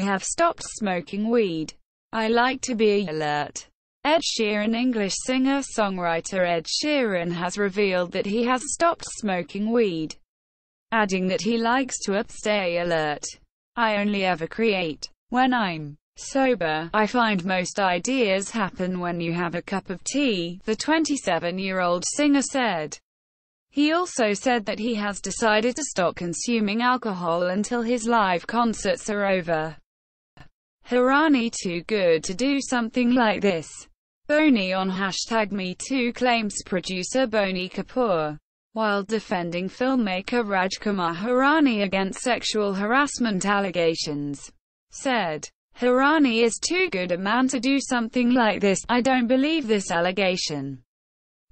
have stopped smoking weed. I like to be alert. Ed Sheeran English singer-songwriter Ed Sheeran has revealed that he has stopped smoking weed, adding that he likes to stay alert. I only ever create when I'm sober. I find most ideas happen when you have a cup of tea, the 27-year-old singer said. He also said that he has decided to stop consuming alcohol until his live concerts are over. Hirani too good to do something like this. Boney on hashtag MeToo claims producer Boney Kapoor, while defending filmmaker Rajkumar Hirani against sexual harassment allegations, said, Hirani is too good a man to do something like this, I don't believe this allegation.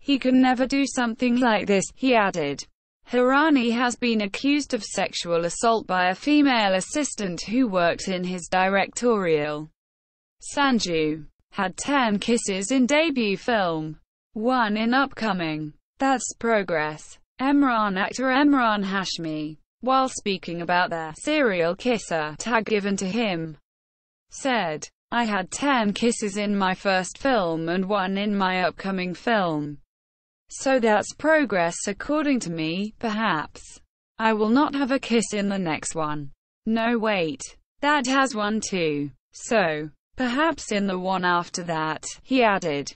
He can never do something like this, he added. Hirani has been accused of sexual assault by a female assistant who worked in his directorial. Sanju had 10 kisses in debut film, one in upcoming. That's progress. Emraan actor Emraan Hashmi, while speaking about the serial kisser tag given to him, said, I had 10 kisses in my first film and one in my upcoming film. So that's progress according to me, perhaps. I will not have a kiss in the next one. No wait. That has one too. So, Perhaps in the one after that, he added.